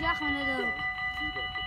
zagen we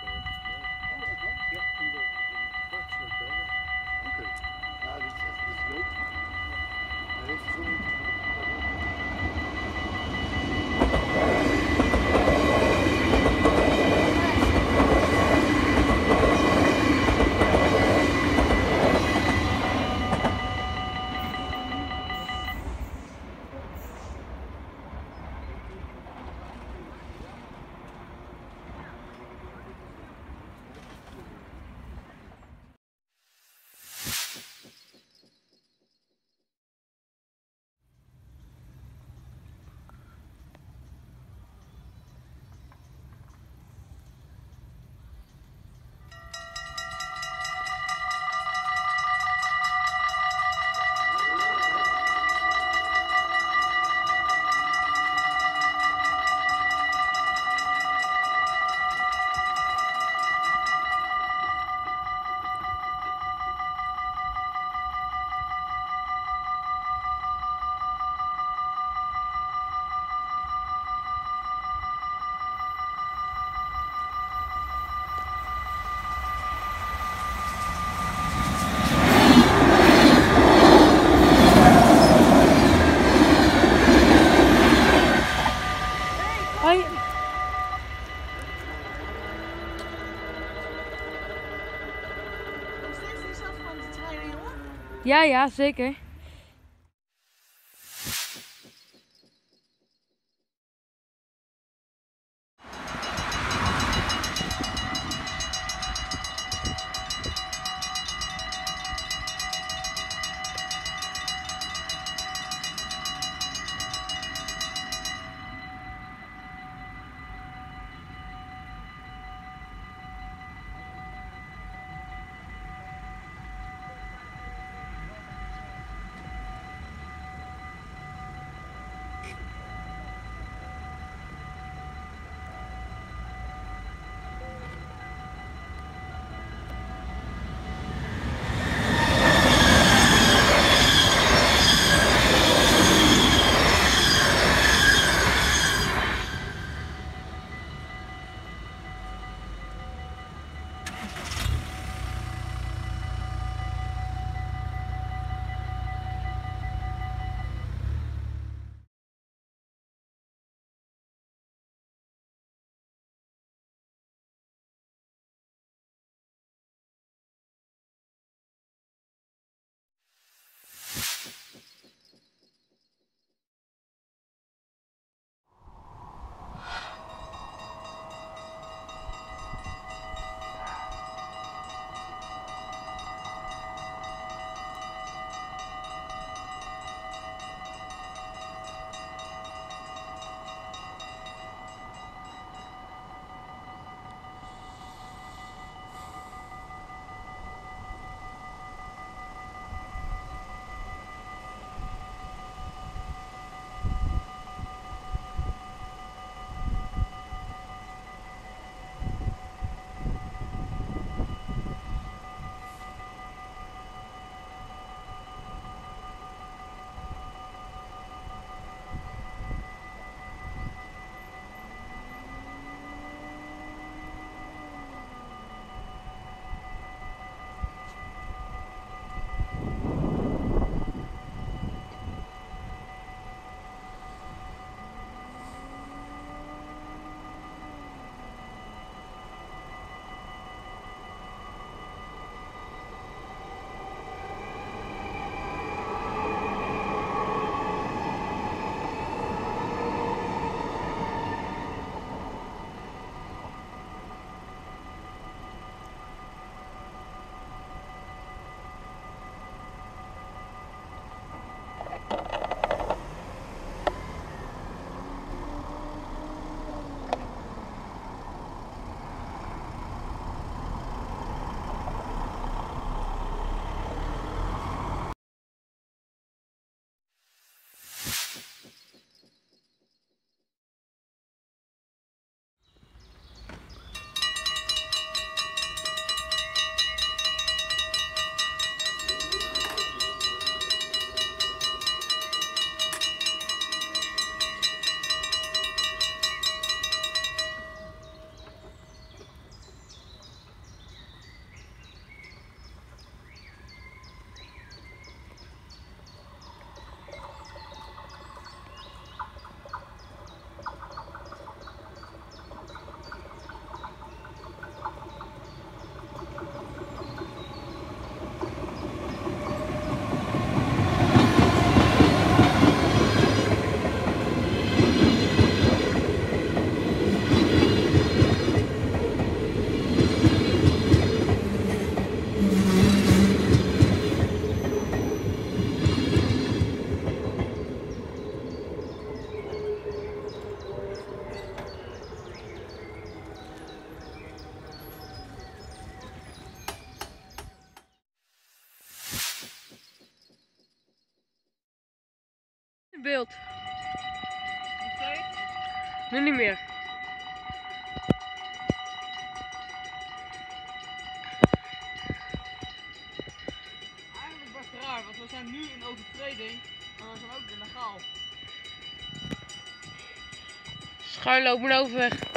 Ja, ja, zeker. Beeld. Nu niet meer. Eigenlijk best raar, want we zijn nu in overtreding, maar we zijn ook illegaal. Schuinlopen naar overweg.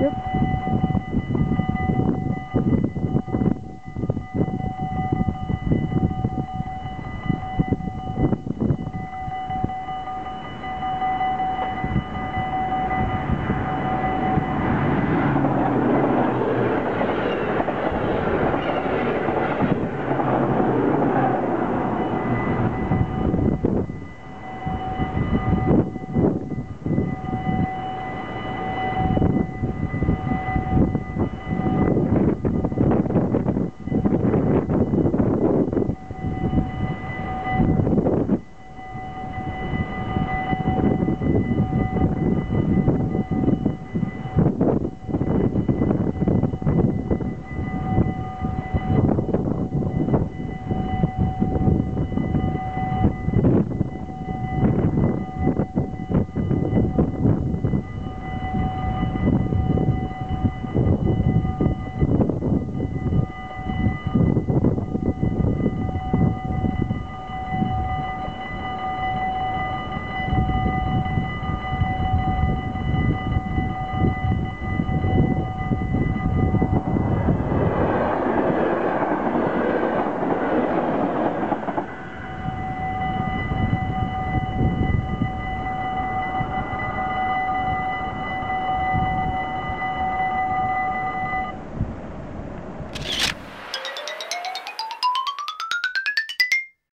Yep.